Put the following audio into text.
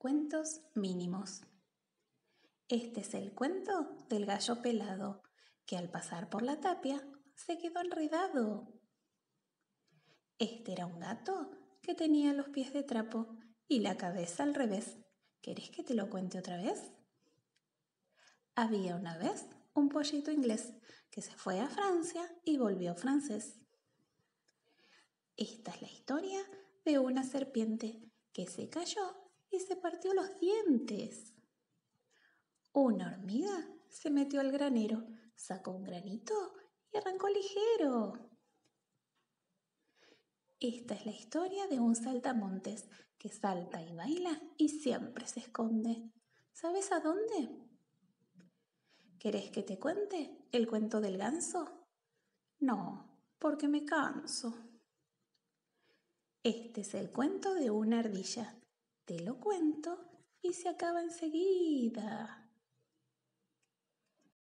Cuentos mínimos. Este es el cuento del gallo pelado, que al pasar por la tapia se quedó enredado. Este era un gato que tenía los pies de trapo y la cabeza al revés. ¿Querés que te lo cuente otra vez? Había una vez un pollito inglés que se fue a Francia y volvió francés. Esta es la historia de una serpiente que se cayó se partió los dientes. Una hormiga se metió al granero, sacó un granito y arrancó ligero. Esta es la historia de un saltamontes que salta y baila y siempre se esconde. ¿Sabes a dónde? ¿Querés que te cuente el cuento del ganso? No, porque me canso. Este es el cuento de una ardilla te lo cuento y se acaba enseguida.